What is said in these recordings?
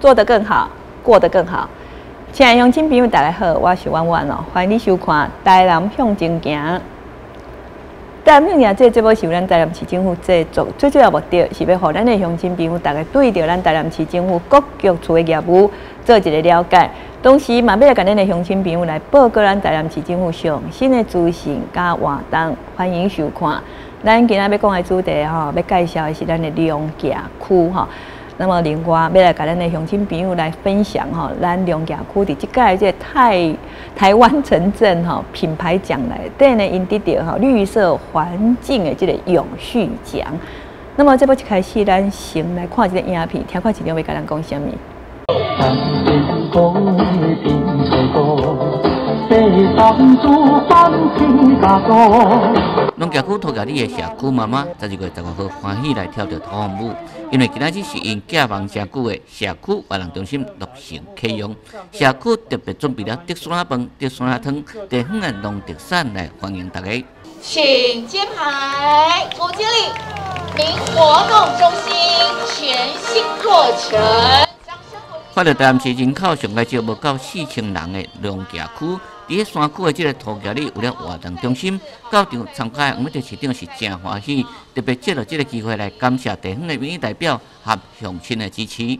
做得更好，过得更好。亲爱的乡亲朋友，大家好，我是婉婉哦，欢迎你收看《台南向前行》。台南向前行这节目是咱台南市政府制作，最主要目的是要让咱的乡亲朋友大家对着咱台南市政府各局处的业务做一个了解，同时嘛，要来跟咱的乡亲朋友来报告咱台南市政府上新的资讯加活动，欢迎收看。咱今仔要讲的主题吼，要介绍的是咱的龙甲区吼。那么另外要来跟咱的乡亲朋友来分享吼，咱龙岩区的即届这台台湾城镇吼品牌奖来，底呢因得到吼绿色环境的这个永续奖。那么这部一开始，咱先来看一个影片，听看市长要跟咱讲什么。农家区托家里的社区妈妈，十二月十五号欢喜来跳着土风舞，因为今仔日是因假房真久的社区活动中心落成启用，社区特别准备了德山饭、德山汤、地方的农特产来欢迎大家。请揭牌，吴经理，民活动中心全新落成。看到台南市人口上个少无到四千人的龙家区，伫山区的这个土家里有了活动中心，到场参加我们的市长是真欢喜，特别借了这个机会来感谢地方的民意代表和乡亲的支持。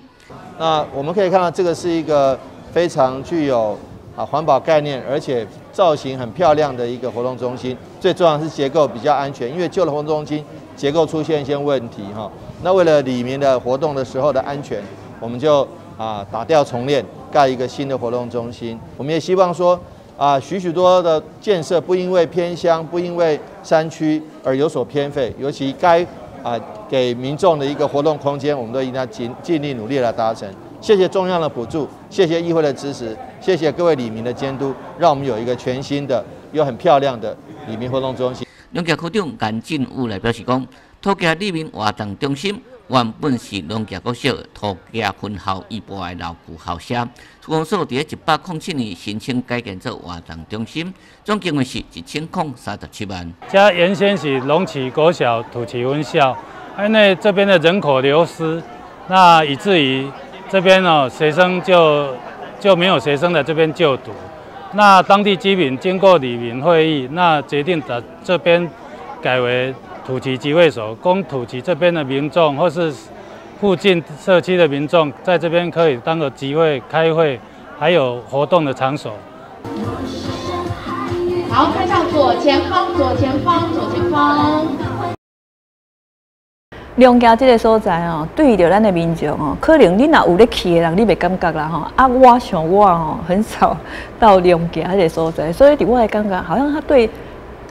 那我们可以看到，这个是一个非常具有啊环保概念，而且造型很漂亮的一个活动中心。最重要是结构比较安全，因为旧的活动中心结构出现一些问题哈。那为了里面的活动的时候的安全，我们就啊，打掉重练，盖一个新的活动中心。我们也希望说，啊，许许多的建设不因为偏乡、不因为山区而有所偏废，尤其该啊给民众的一个活动空间，我们都应该尽尽力努力来达成。谢谢中央的补助，谢谢议会的支持，谢谢各位里民的监督，让我们有一个全新的又很漂亮的里民活动中心。农家区长严进武来表示讲，土家里民活动中心。原本是农家国小土家分校一部的老旧校舍，公所伫一百零七年申请改建做活动中心，总经费是一千零三十七万。家原先是龙崎国小、土崎分校，因为这边的人口流失，那以至于这边哦学生就就没有学生在这边就读。那当地居民经过里民会议，那决定的这边改为。土籍集会所，供土籍这边的民众或是附近社区的民众，在这边可以当个集会、开会，还有活动的场所。好，看向左前方，左前方，左前方。龙家这个所在哦，对着咱的民众哦，可能你若有咧去的人，你袂感觉啦吼。啊，我想我哦，很少到龙家这个所在，所以伫我的感觉，好像他对。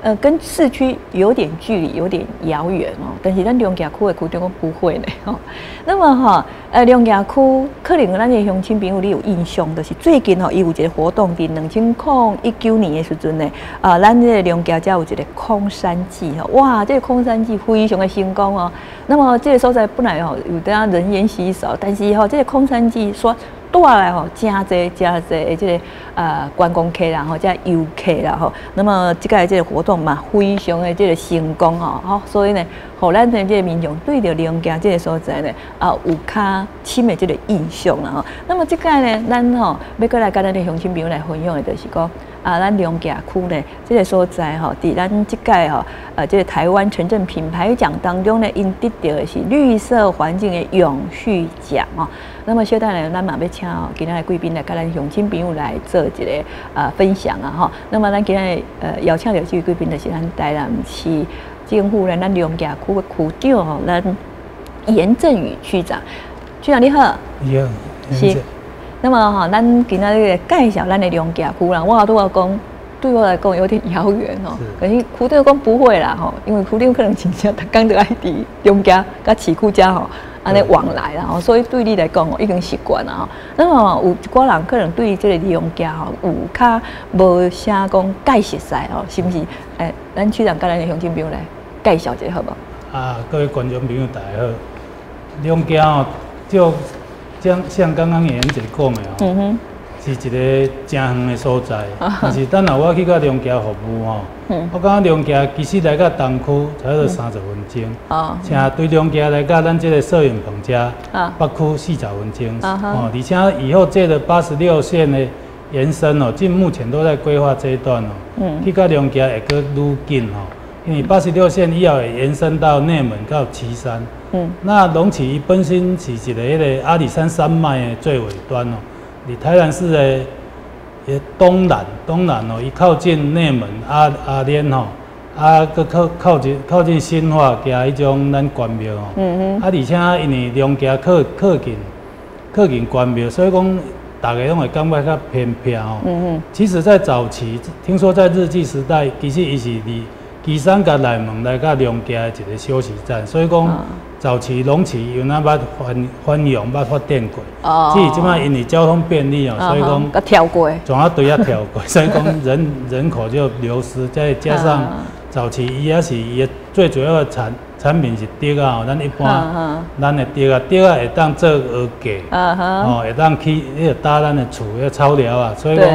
呃，跟市区有点距离，有点遥远哦。但是咱龙家区的区长不会呢，吼。那么哈，呃，龙家区可能咱的乡亲朋友你有印象，就是最近吼，伊有一个活动，伫两千零一九年的时阵呢，啊，咱这个龙家家有一个空山记哈，哇，这个空山记非常的成功哦。那么这个所在本来哦，有当人烟稀少，但是吼，这个空山记说。带来吼，真侪真侪，即个呃观光客啦，吼，即游客啦，吼。那么这个这个活动嘛，非常的这个成功吼，好，所以呢，互咱的即个民众对着龙家即个所在呢，啊，有较深的即个印象啦，吼。那么即个呢，咱吼要过来跟咱的乡亲朋友来分享的，就是讲。啊，咱龙家区呢，这个所在吼，伫咱即届吼，呃，这个台湾城镇品牌奖当中呢，因得到的是绿色环境的永续奖哦。那么，小等呢，咱嘛要请今天的贵宾来跟咱乡亲朋友来做一个呃分享啊哈。那么，咱今天呃邀请到这位贵宾的是咱台南市政府呢，咱龙家区的区长吼，咱严振宇区长。区长你好。你好。是。那么哈，咱今仔日介绍咱的龙家区啦，我都要讲，对我来讲有点遥远哦。可是区长讲不会啦吼，因为区长可能真正他刚在爱伫龙家甲市区家吼，安尼往来啦吼，所以对你来讲哦，已经习惯啦吼。那么有一寡人可能对这个龙家吼有较无啥讲解释噻哦，是不是？诶，咱区长跟咱的乡亲朋友来介绍一下好无？啊，各位观众朋友大家好，龙家哦就。像像刚刚妍姐讲的哦，是一个真远的所在，但是等下我去到龙家服务哦，我感觉龙家其实来到东区差不多三十分钟，哦，且对龙家来到咱这个摄影棚遮，北区四十分钟，哦，而且以后这个八十六线的延伸哦，近目前都在规划这一段哦，嗯，去到龙家会搁愈近哦，因为八十六线以后会延伸到内门到岐山，嗯，那龙起本身是一个迄个阿里山山脉的最尾端哦。离台南市的东南，东南哦，伊靠近内门阿阿莲吼，啊，佮靠靠近靠近新化，加迄种咱关庙哦，嗯嗯，啊，而且因为两家靠靠近靠近关庙，所以讲大家拢会感觉较偏僻哦。嗯嗯，其实，在早期，听说在日记时代，其实伊是伫岐山甲内门来甲两家一个休息站，所以讲。早期龙池有那捌翻翻涌捌发电轨，即是即摆因为交通便利哦，所以讲个跳过，总要对啊跳过，所以讲人人口就流失，再加上早期伊也是伊最主要的产产品是竹啊，咱一般咱的竹啊，竹啊会当做鹅架，哦会当去迄个搭咱的厝个草料啊，所以讲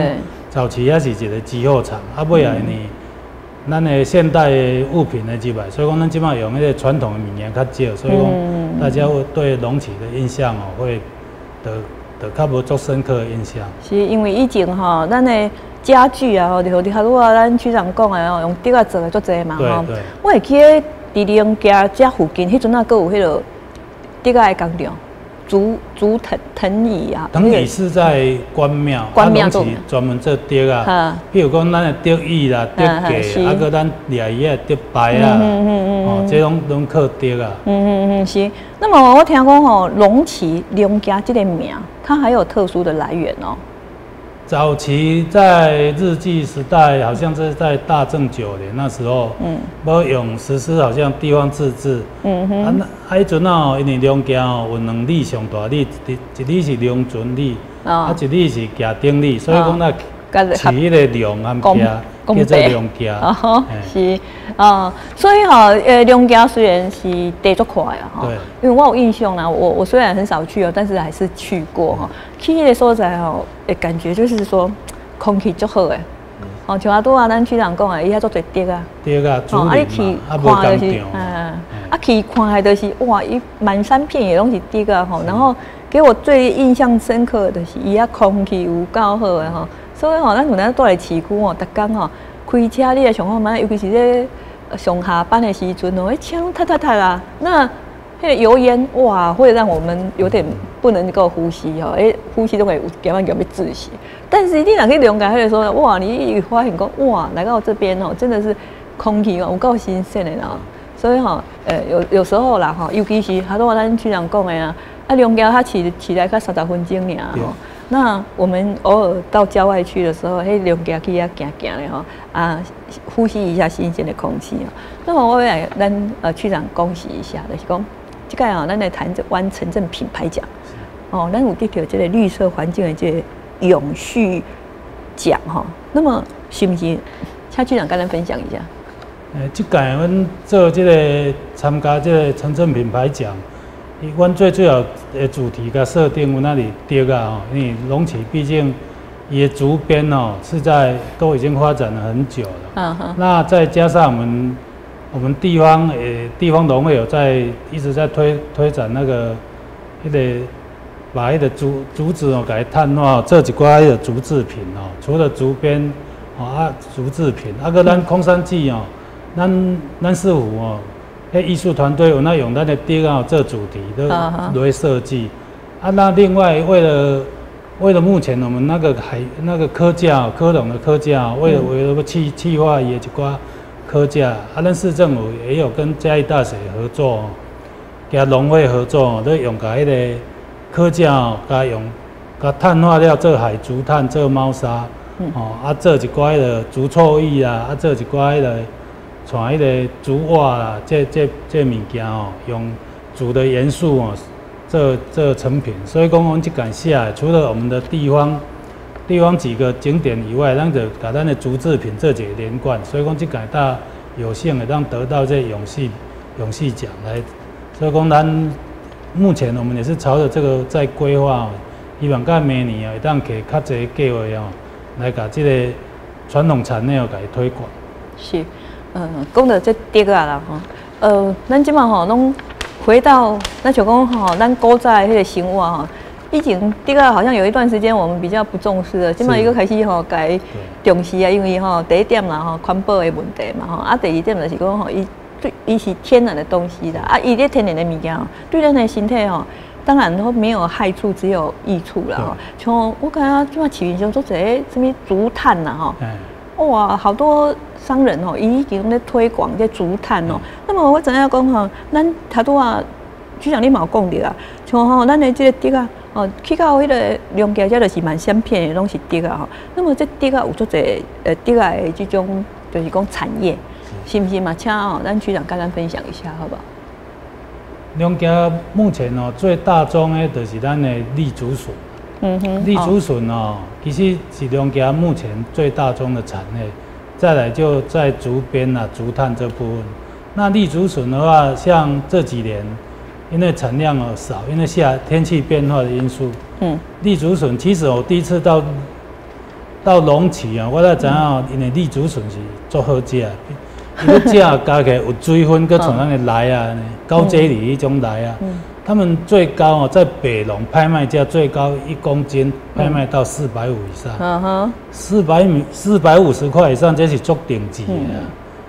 早期也是一个集货场，啊尾啊呢。咱的现代物品的几百，所以讲咱即摆用迄个传统的语言较少，所以讲大家会对龙起的印象哦，会得得较无足深刻的印象。是因为以前吼，咱的家具啊，吼，就像如果咱区长讲的哦，用竹啊做的足济嘛吼。我会记伫伫家家附近，迄阵啊，阁有迄个竹啊的工厂。竹竹藤藤椅啊，藤椅是在关庙，关庙做专门做竹啊。譬如讲，咱的竹椅啦、竹架，啊搁咱掠伊的竹牌啊，哦，这拢拢靠竹啊。嗯嗯嗯，是。那么我听讲吼，龙旗龙家这个名，它还有特殊的来源哦。早期在日记时代，好像是在大正九年那时候，嗯，要用实施好像地方自治，嗯哼，啊那迄阵哦，因为两家哦有两里上大里，一一里是龙船里，啊一里是嘉定里，所以讲那起迄个龙和家。叫做龙家，哦，是，啊，所以哈，呃，龙家虽然是地足快啊，哈，因为我有印象啦，我我虽然很少去哦，但是还是去过哈。去迄个所在哦，诶，感觉就是说空气足好诶，哦，像阿多啊，咱区长讲啊，伊遐做最滴啊，滴啊，哦，啊，你去看就是，嗯，啊，去看还就是哇，伊满山遍野拢是滴啊，吼，然后给我最印象深刻的是伊遐空气有够好诶，吼。所以吼，咱有咱住来市区吼，逐工吼开车，你也上好慢，尤其是咧上下班的时阵哦，一枪太太太啦，那迄个油烟哇，会让我们有点不能够呼吸哦，诶，呼吸都会慢慢有被窒息。但是你若去龙岗，迄个说哇，你发现讲哇，来到这边哦，真的是空气哦，有够新鲜的啦。所以吼，呃，有有时候啦吼，尤其是好多咱区长讲的啊，啊，龙岗它起起来才三十分钟尔吼。那我们偶尔到郊外去的时候，嘿，两家去啊行行的吼，啊，呼吸一下新鲜的空气啊。那么我来咱呃区长恭喜一下，就是讲，这个啊，咱来谈这湾城镇品牌奖，哦，咱有得到这个绿色环境的这个永续奖哈。那么是不是？请区长跟咱分享一下。呃，这届阮做这个参加这个城镇品牌奖。阮最最后的主题甲设定有那里对啊吼，因为龙起毕竟伊的竹编哦是在都已经发展了很久了。嗯哼。那再加上我们我们地方诶地方农会有在一直在推推展那个迄个把迄个竹竹子哦改碳化，这几块的竹制品哦，除了竹编哦啊竹制品，啊个咱空山记哦，咱咱师傅哦。那艺术团队有那用咱的第二这主题都来设计啊。那另外为了为了目前我们那个海那个科教科董的科教，为了为了气气化也一寡科教啊。咱市政府也有跟嘉义大学合作，跟农会合作，都用个迄个科架，加用加碳化料做海竹炭做猫砂，哦啊做一寡的竹臭液啊，啊做一寡的。像迄个竹瓦啦，这这这物件哦，用竹的元素哦，做做成品。所以讲，我们去感谢，除了我们的地方地方几个景点以外，咱就把咱的竹制品这几个连贯。所以讲，去感大有幸的让得到这永续永续奖来。所以讲，咱目前我们也是朝着这个在规划，希望到明年哦，会当给较侪计划哦，来甲即个传统产业哦，甲伊推广。是，呃，讲到这竹啊啦吼，呃，咱即满吼拢回到，咱就讲吼，咱古早迄个生活吼，以前竹啊好像有一段时间我们比较不重视的，即马一个开始吼，改重视啊，因为吼第一点啦吼，环保的问题嘛吼，啊第二点就是讲吼，伊对伊是天然的东西啦，啊伊这天然的物件吼，对咱的身体吼。当然都没有害处，只有益处啦。吼。像我感觉即马市面上做些什么竹炭呐吼。哇，好多商人哦，已经在推广这竹炭哦。那么我怎样讲哈？咱他都啊，局长你冇讲的啦。像吼，咱的这个竹啊，哦，去到迄个农家这就是蛮相片的，拢是竹啊哈。那么这竹啊有做者呃竹啊的这种就是讲产业，是不是嘛？请哦，咱局长跟咱分享一下，好不好？农家目前哦最大宗的就是咱的立竹笋。嗯哼，立竹笋哦，其实是农家目前最大宗的产业，再来就在竹编啊、竹炭这部分。那立竹笋的话，像这几年因为产量哦少，因为夏天气变化的因素，嗯，立竹笋其实我第一次到到龙崎啊，我才知影，因为立竹笋是做好食，伊个食加起来有水分，搁从咱个来啊，高阶里迄种来啊。他们最高哦，在北龙拍卖价最高一公斤拍卖到四百五以上。嗯哼，四百米四百五十块以上，这是足顶级的。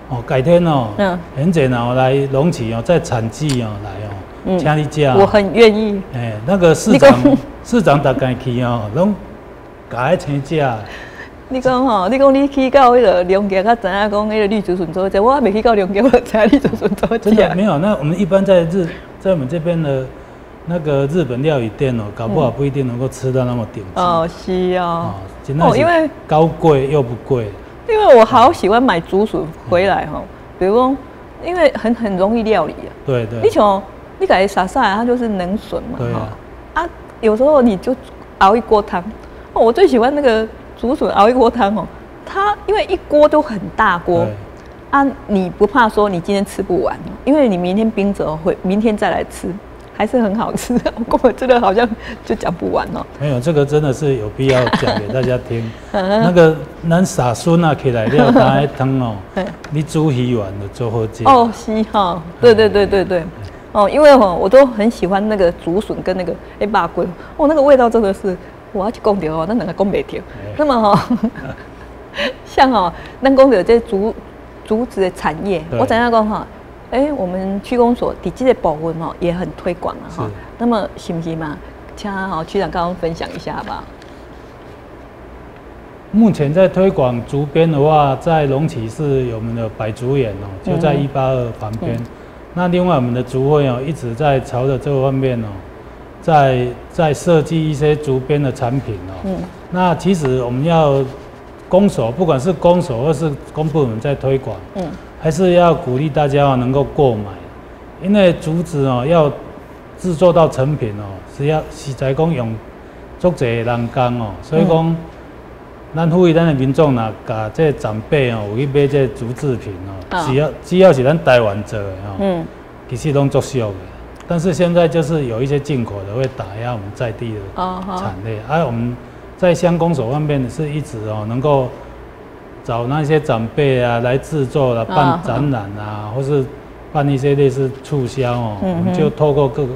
哦，改天哦，嗯，很简单，我来龙起哦，在产季哦来哦，请你加。我很愿意。哎，那个市长市长大概去哦，拢改请假。你讲吼，你讲你去到迄个龙家，他知影讲迄个绿竹笋做者，我还没去到龙家，我知绿竹笋做者。真的没有，那我们一般在日。在我们这边的那个日本料理店哦，搞不好不一定能够吃到那么顶级哦，是哦，哦，因为高贵又不贵。因为我好喜欢买竹笋回来哈，比如说，因为很很容易料理啊。对对。你像你改撒撒，它就是冷笋嘛对啊。啊，有时候你就熬一锅汤哦，我最喜欢那个竹笋熬一锅汤哦，它因为一锅都很大锅。啊，你不怕说你今天吃不完，因为你明天冰着会，明天再来吃，还是很好吃。我真的好像就讲不完哦。没有，这个真的是有必要讲给大家听。那个咱傻孙啊，起来料打一汤哦，你煮鱼丸的做好吃。哦，是哈，对对对对对。哦，因为哈，我都很喜欢那个竹笋跟那个哎八龟，哦，那个味道真的是，我要去讲掉哦，那两个供没掉。那么哈，像哦，那供掉这竹。竹子的产业，我怎样讲哈？哎，我们区公所底基的保温哦，也很推广了哈。那么行不行嘛？请好区长刚刚分享一下吧。目前在推广竹编的话，在龙崎市有我们的百竹园哦，就在一八二旁边。那另外我们的竹会哦，一直在朝着这方面哦，在在设计一些竹编的产品哦。嗯。那其实我们要。公所不管是公所或是公部门在推广，嗯，还是要鼓励大家能够购买，因为竹子哦要制作到成品哦，是要是在讲用足侪人工哦，所以讲咱呼吁咱的民众呐，甲这长辈哦有去买这竹制品哦，只要只要是咱台湾做的哦，嗯，其实拢足俗的，但是现在就是有一些进口的会打压我们在地的产业，而我们。在乡公所方面是一直哦，能够找那些长辈啊来制作了办展览啊，或是办一些类似促销哦，我们就透过各个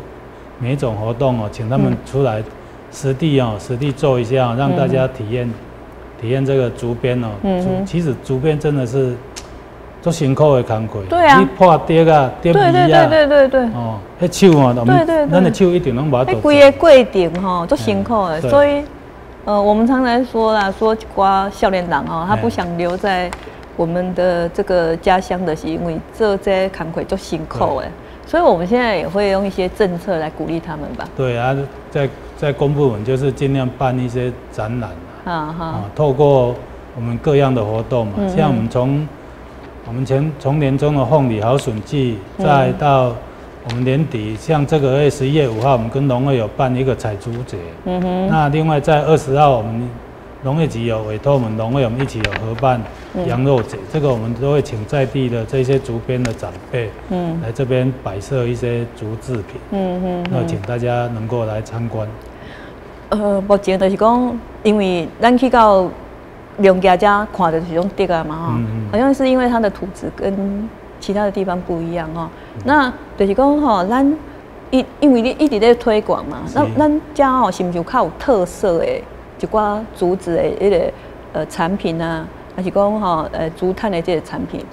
每一种活动哦，请他们出来实地哦，实地做一下，让大家体验体验这个竹编哦。嗯。其实竹编真的是做辛苦的工课。对啊。你破碟啊，跌皮啊。对对对对对哦，迄手啊，对对咱的手一定拢无法做。规个过程吼，做辛苦的，所以。呃，我们常常说啦，说瓜笑脸党哦，他不想留在我们的这个家乡的，是因为这些坎坷做辛苦哎，所以我们现在也会用一些政策来鼓励他们吧。对啊，在在公部门就是尽量办一些展览啊，啊，透过我们各样的活动嘛，像我们从我们前从年中的凤梨好笋季，再到。我们年底像这个月十一月五号，我们跟农会有办一个采竹节。嗯哼。那另外在二十号，我们农业局有委托我们农会，我们一起有合办羊肉节。这个我们都会请在地的这些竹编的长辈，嗯，来这边摆设一些竹制品。嗯哼。那请大家能够来参观。呃，目前就是讲，因为咱去到梁家家看的是种地啊嘛哈，嗯嗯。好像是因为它的土质跟其他的地方不一样哈。那就是讲吼，咱因因为你一直在推广嘛，那咱家吼是毋是有较有特色的一寡竹子的迄个呃产品啊，还是讲吼呃竹炭的这个产品？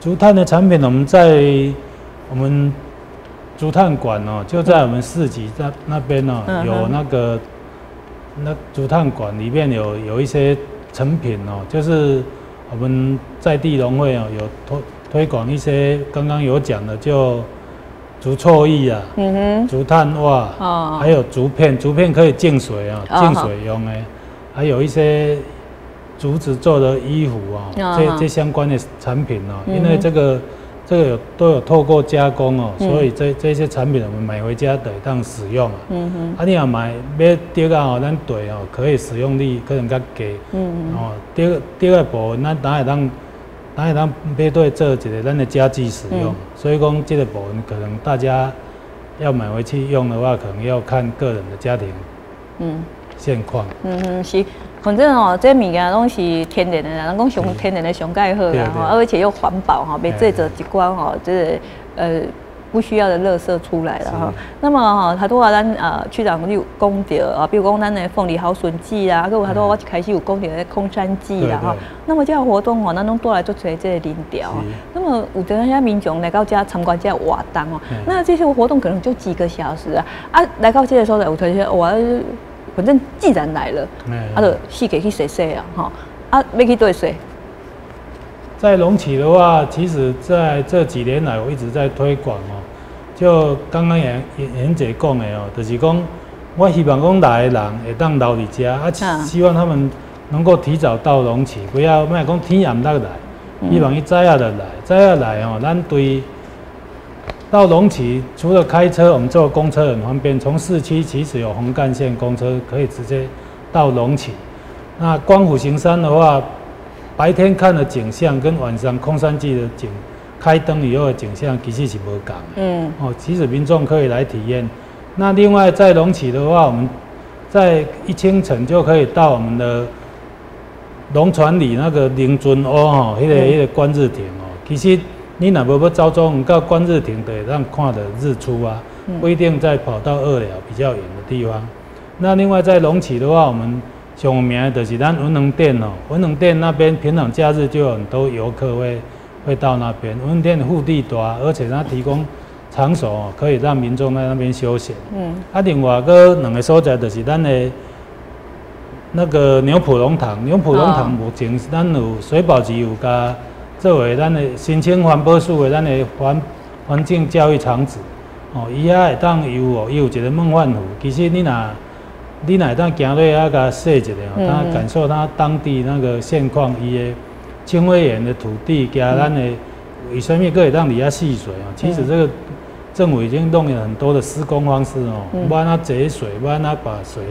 竹炭的产品，我们在我们竹炭馆哦，就在我们市集那那边哦，有那个那竹炭馆里面有有一些成品哦，就是我们在地农会哦有推推广一些刚刚有讲的，就竹臭艺啊，嗯竹炭袜，哦，还有竹片，竹片可以净水啊，哦。净水用的，还有一些竹子做的衣服啊，哦。这这相关的产品哦，嗯因为这个这个有都有透过加工哦，嗯所以这这些产品我们买回家得当使用啊。嗯哼，啊，你要买买第二个哦，咱对哦，可以使用率可能较低嗯哦。第二个第二个部分，咱哪会当哪会当买对做一个咱的家具使用，嗯所以讲这个部分可能大家要买回去用的话，可能要看个人的家庭嗯现况。嗯哼是。反正哦，这物件拢是天然的啦，人讲上天然的上盖好啦吼，而且又环保哈，别制造一寡吼，这个呃不需要的垃圾出来了哈。那么哈，他都话咱呃区长你有讲到啊，比如讲咱的凤梨好笋季啊，还有他都我一开始有讲到的空山季啦哈。那么这个活动吼，咱拢带来做出这个林调。是。那么有的些民众来到这参观这个活动哦嗯，那这些活动可能就几个小时啊，啊来到这个时候，有同学我反正既然来了。哎啊，就四个去洗洗啊，哈，啊，要去对洗，在龙起的话，其实在这几年来，我一直在推广哦。就刚刚严严严姐讲的哦，就是讲，我希望讲来的人会当留伫家，啊，嗯希望他们能够提早到龙起，不要莫讲天暗才来，嗯希望伊早下就来，早下来哦，咱对到龙崎，除了开车，我们坐公车很方便，从市区其实有红干线公车可以直接到龙崎。那光虎行山的话，白天看的景象跟晚上空山季的景，开灯以后的景象其实是无同的。嗯哦，其实民众可以来体验。那另外在龙崎的话，我们在一清晨就可以到我们的龙船里那个灵尊屋吼，迄、个嗯迄、个观日亭哦。其实你若无要走中到观日亭，就会让看的日出啊，嗯不一定再跑到二寮比较远的地方。那另外在龙起的话，我们上有名的就是咱文能店哦，文能店那边平常假日就有很多游客会会到那边。文能店的腹地大，而且它提供场所哦，可以让民众在那边休闲。嗯啊，另外个两个所在就是咱的那个牛埔龙塘，牛埔龙哦塘目前咱有水保局有甲作为咱的申请环保署的咱的环环境教育场址，哦，伊遐会当有哦，伊有一个梦幻湖，其实你若你若会当行落遐甲说一下哦，嗯他感受他当地那个现况，伊的清微岩的土地加咱的为什么个会当伫遐戏水哦？其实这个政府已经弄了很多的施工方式哦，嗯。要安怎节水，要安怎把水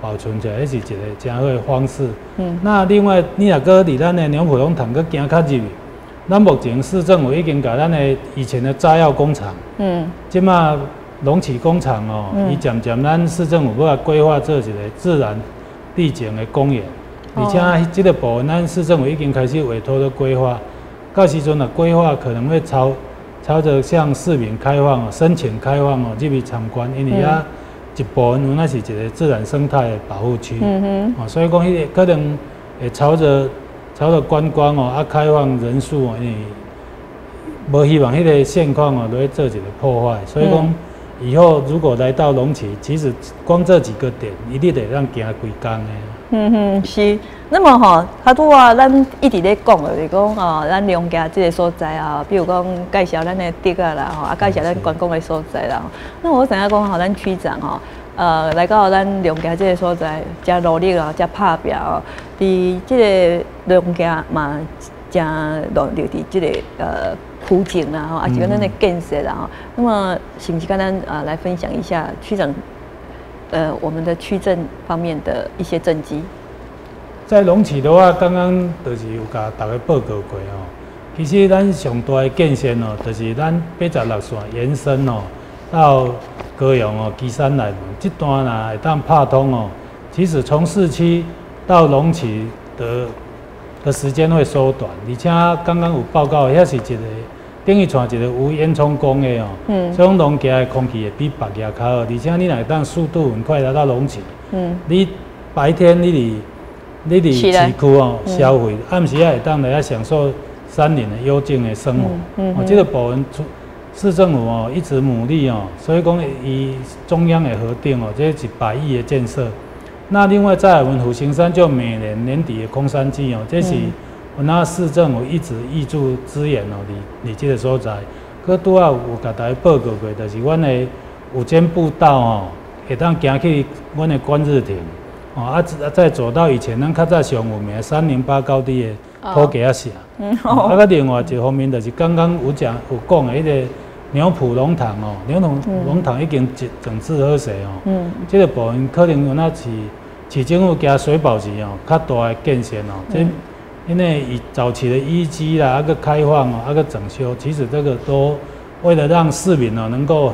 保存起来，迄是一个真好的方式。嗯。那另外，你若搁伫咱的牛浦龙塘搁行较入去，咱目前市政府已经把咱的以前的炸药工厂，嗯。即马龙起工厂哦，嗯。伊渐渐咱市政府要来规划做一个自然地景的公园，哦。而且这个部分咱市政府已经开始委托的规划，到时阵啊规划可能会朝朝着向市民开放哦，申请开放哦入去参观，因为遐一部分有那是一个自然生态的保护区。嗯哼，哦，所以讲，迄个可能会朝着朝着观光哦，啊，开放人数哦，因为无希望迄个现况哦，都会做一个破坏。所以讲，以后如果来到龙崎，其实光这几个点，一定得让行几工的。嗯哼是。那么吼，他拄啊，咱一直咧讲的，就是讲吼，咱龙家这个所在啊，比如讲介绍咱的地啊啦，吼，啊介绍咱观光的所在啦。那我想要讲吼，咱区长吼，呃，来到咱龙家这个所在，加努力啊，加拍拼哦，伫即个农家嘛，真努力伫即个呃苦境啦，吼，啊，是讲咱的建设啦，吼。那么是不是跟咱呃来分享一下区长？呃，我们的区政方面的一些政绩。在龙起的话，刚刚就是有甲大家报告过哦。其实咱上大的建设哦，就是咱八十六线延伸哦，到高雄哦、基山来，这段呐会当拍通哦。其实从市区到龙崎的的时间会缩短，而且刚刚有报告，遐是一个等于像一个无烟囱工的哦。嗯。所以龙家的空气会比白家较好，而且你来当速度很快来到龙崎。嗯。你白天你伫你伫市区哦消费，暗时也会当来遐享受山林的幽静的生活。嗯嗯。哦，这个部分出。市政府哦一直努力哦，所以讲以中央的核定哦，这是百亿的建设。那另外在我们虎形山就每年年底的空山祭哦，这是我那市政府一直挹注资源哦，你你这个所在。可拄啊有甲大家报告过，就是阮的五间步道哦，会当行去阮的观日亭哦，啊再走到以前咱较早上有名三零八高地的土埸下。啊，个另外一方面就是刚刚有讲有讲的迄个。牛埔龙塘哦，牛埔龙塘已经整整治好势哦。嗯，这个部分可能有那是市政府加水保局哦，较大的建设哦。这因为以早期的遗迹啦，啊个开放哦，啊个整修，其实这个都为了让市民哦能够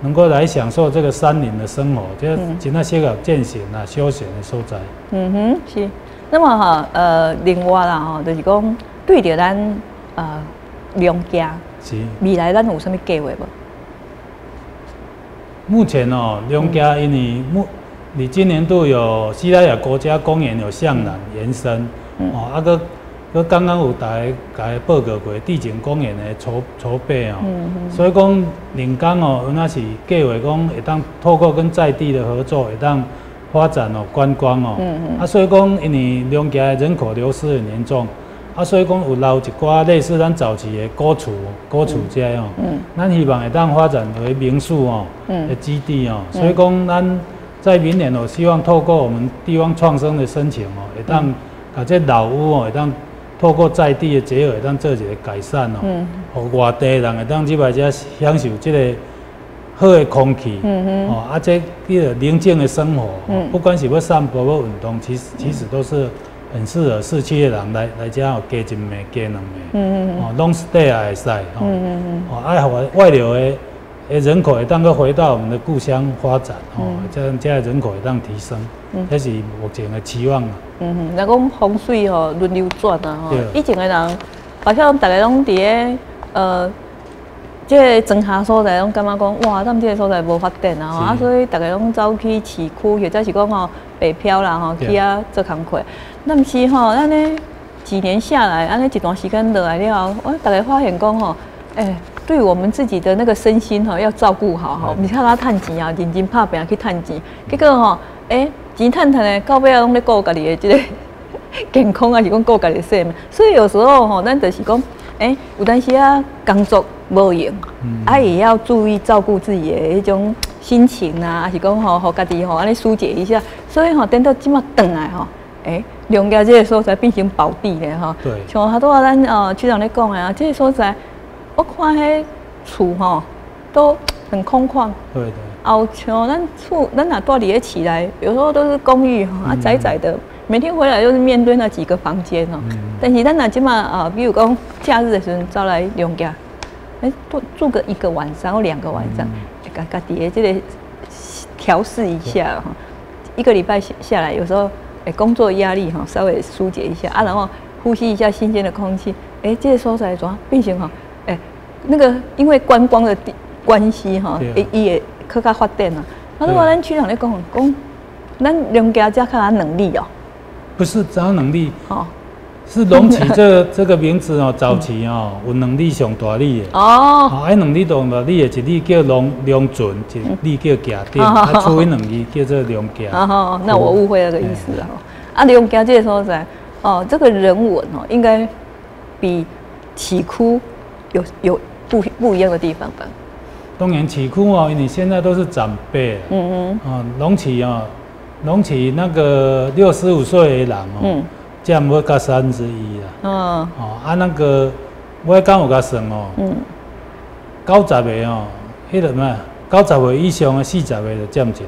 能够来享受这个山林的生活，就就那些个健行啊、休闲的所在。嗯哼，是。那么哈，呃，另外啦哈，就是讲对着咱呃农家。未来咱有啥物计划无？目前哦，两家因为目，你今年度有西拉雅国家公园有向南延伸，哦，啊个，佮刚刚有台家报告过地景公园的筹筹备哦，所以讲人工哦，那是计划讲会当透过跟在地的合作，会当发展哦观光哦，啊，所以讲因为两家人口流失很严重。啊，所以讲有留一寡类似咱早期的古厝、古厝街哦，咱希望会当发展为民宿哦的基地哦。所以讲咱在明年哦，希望透过我们地方创生的申请哦，会当把这老屋哦，会当透过在地的结合，会当做一个改善哦，和外地人会当去来遮享受这个好的空气。哦，啊，这这个宁静的生活，不管是要散步要运动，其实其实都是。很适合市区的人来来遮哦，加一暝加两暝，嗯嗯嗯，stay 也会使，嗯嗯嗯，哦，爱外外流的诶人口会当个回到我们的故乡发展，哦，这样这人口会当提升，嗯，这是目前的期望啊。嗯哼，那讲风水吼轮流转啊，吼，以前的人好像大家拢伫诶呃，即个庄下所在拢感觉讲哇，咱们这个所在无发展啊，啊，所以大家拢走去市区，或者是讲吼北漂啦，吼去啊做工课。那么是吼，安尼几年下来，安尼一段时间落来了，我大概发现讲吼，哎，对我们自己的那个身心吼要照顾好吼，你看他趁钱啊，认真拍拼去趁钱，结果吼，哎，钱趁趁的，到尾啊拢咧顾家己的这个 健康啊，是讲顾家己的生命，所以有时候吼，咱就是讲，哎，有当时啊工作无用，啊也要注意照顾自己的迄种心情啊，还是讲吼，互家己吼安尼疏解一下，所以吼等到即马转来吼，哎。两家这个所在变成宝地咧哈，像好多咱呃区长咧讲啊，这个所在我看迄厝吼都很空旷，对对。后像咱厝咱哪住里起来，有时候都是公寓哈，啊窄窄的，每天回来就是面对那几个房间哦。但是咱哪起码啊，比如讲假日的时候招来两家，哎住住个一个晚上或两个晚上，家家底下这个调试一下哈，一个礼拜下下来，有时候。哎，工作压力哈，稍微疏解一下啊，然后呼吸一下新鲜的空气。哎，这个说出来怎变形哈？哎，那个因为观光的关系哈，伊也更加发展啊。他说：“咱区长咧讲讲，咱两家加看能力哦。”不是只要能力。哦。是龙起这 这个名字哦，早期哦有两字上大字的。哦，啊，能力上大力的，一字叫龙龙准，一字叫家丁，啊，出为两字叫做龙家。哦，那我误会那个意思了。啊，龙家这说在哦，这个人文哦，应该比起窟有有不不一样的地方吧？当然起窟哦，因为现在都是长辈，嗯嗯，啊，龙起哦，龙起那个六十五岁的人哦。这样要加三之一啦。嗯。哦，啊那个，我刚有甲算哦。嗯。九十个哦，迄个嘛？九十个以上的四十个就占一个，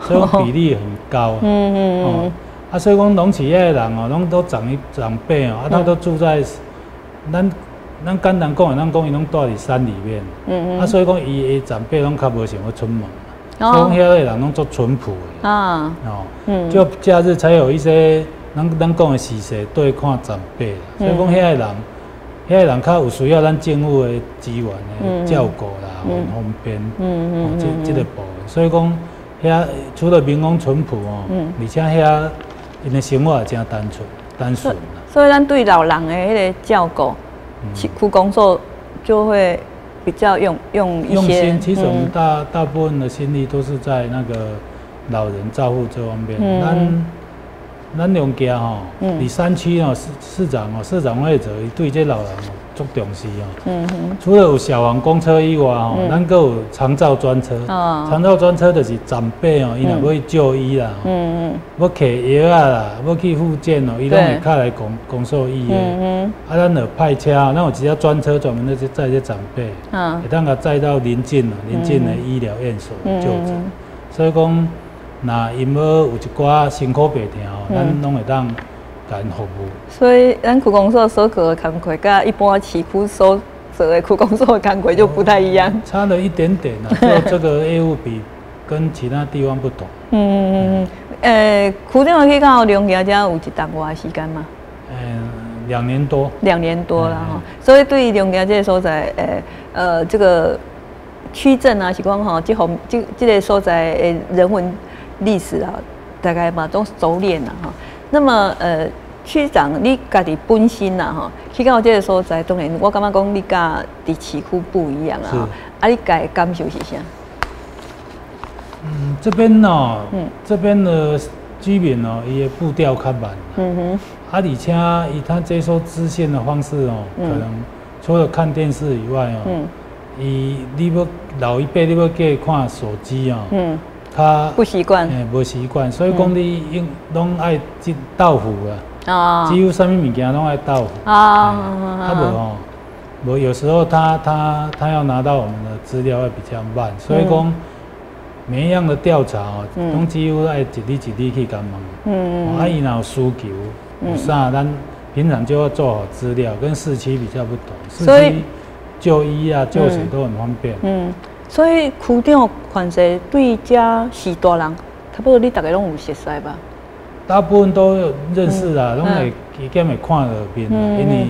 所以比例很高。嗯嗯嗯，啊，所以讲农企业的人哦，拢都长一长辈哦，啊，他都住在咱咱简单讲，咱讲伊拢住伫山里面。嗯嗯。啊，所以讲伊的长辈拢较无想要出门。所以讲遐个人拢足淳朴的啊，哦。嗯，就假日才有一些咱咱讲的时势对看长辈，所以讲遐个人，遐个人较有需要咱政府的资源的照顾啦，很方便。嗯嗯哦，这这个部分，所以讲遐除了民风淳朴哦，而且遐因的生活也真单纯单纯啦。所以咱对老人的迄个照顾，其区公所就会比较用用一些用心，其实我们嗯。大大部分的心力都是在那个老人照顾这方面。嗯咱咱龙家吼，嗯。伫山区哦，市市长哦，市长会者对这老人哦足重视哦。嗯哼，除了有小黄公车以外吼，嗯。咱还有长照专车。哦。长照专车就是长辈哦，伊若要去就医啦，吼嗯嗯。要摕药啊啦，要去复健哦，伊拢会对卡来公公所医的。嗯啊，咱有派车，咱有一只专车专门在载这长辈。哼，嗯。会当甲载到邻近啊，邻近的医疗院所嗯。就诊。所以讲，若因要有一寡辛苦病痛哦，嗯咱拢会当甲因服务。所以咱区公所所做的工作，跟一般市区所做的区公所的工作就不太一样。差了一点点啊，就这个业务比跟其他地方不同。嗯嗯嗯，呃，区长去到龙岩遮有一段偌时间嘛？嗯，两年多。两年多了嗯哈，所以对于龙岩这个所在，呃呃，这个区镇啊，是讲吼，这方这这个所在的人文历史啊，大概嘛都熟练了哈。那么呃，区长你家己本身呐哈，去到这个所在，当然我感觉讲你甲伫市区不一样啊啊，你家的感受是啥？嗯，这边哦，嗯。这边的居民哦，伊的步调较慢。嗯哼，啊，而且以他接收资讯的方式哦，嗯。可能除了看电视以外哦，嗯。伊你要老一辈你要叫伊看手机哦，嗯，他不习惯。诶无习惯，所以讲你用拢爱即豆腐啊，啊几乎什么物件拢爱豆腐。啊啊无哦，无有时候他他他要拿到我们的资料会比较慢，所以讲每一样的调查哦，嗯。拢几乎爱一字一字去甲问。嗯哦啊，伊若有需求，有啥咱平常就要做好资料，跟市区比较不同。市所以区就医啊、就诊都很方便。嗯，所以区长款式对遮是大人，差不多你大概拢有熟悉吧？大部分都有认识啦，嗯拢会伊兼会看耳边因为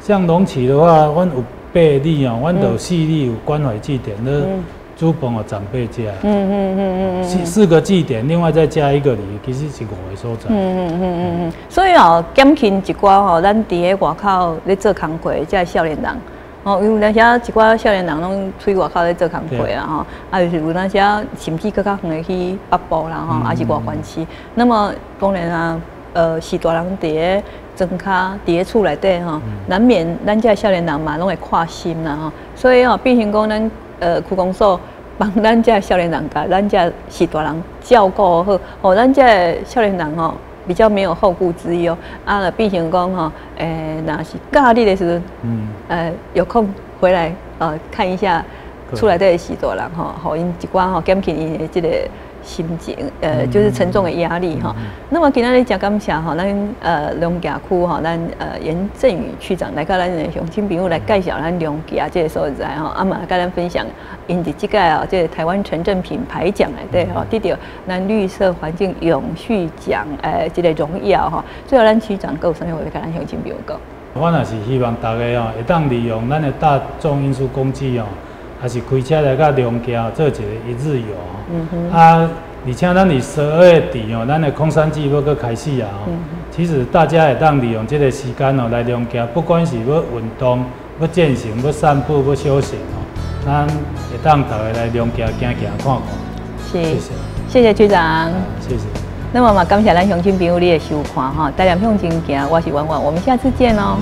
像龙起的话，阮有八里哦，阮有四里有关怀据点，那嗯主帮哦长辈家。嗯嗯嗯嗯四四个据点，另外再加一个里，其实是五个所在。嗯嗯嗯嗯嗯，所以哦，减轻一寡吼，咱伫咧外口咧做工课，遮少年人。哦，因为咱遐一寡少年人拢出去外口咧做工课啦吼，啊，就是有咱遐甚至更较远的去北部啦吼，嗯还是外县市。那么当然啊，呃，是大人伫咧庄骹伫咧厝内底吼，难免咱遮少年人嘛拢会看心啦吼，所以哦，变成讲咱呃区公所帮咱遮少年人甲咱遮是大人照顾好，吼，咱遮少年人吼。比较没有后顾之忧。啊，变成讲吼，诶、若是假日的时候，嗯，呃，有空回来呃看一下对。出来的许多人吼，互因一寡吼减轻因的这个心情，呃，嗯就是沉重的压力哈。那么今天来讲感谢哈，咱呃龙甲区哈，咱呃严振宇区长来甲咱的乡亲朋友来介绍咱龙甲这个所在哈，啊嘛跟咱分享因伫即个哦，这个台湾城镇品牌奖内底吼，得到咱绿色环境永续奖呃这个荣耀哈。最后咱区长有啥物话要跟咱乡亲朋友讲？我也是希望大家哦，会当利用咱的大众运输工具哦，还是开车来到龙桥做一个一日游哦。嗯哼，啊，而且咱伫十二月底哦，咱的空山季要搁开始啊哦。嗯其实大家会当利用这个时间哦来龙桥，不管是要运动、要健行、要散步、要休闲哦，咱会当大家来龙桥行行看看。是谢谢，谢谢区长。谢谢。那么嘛，感谢咱乡亲朋友你的收看哈，带念向前行，我是婉婉，我们下次见哦。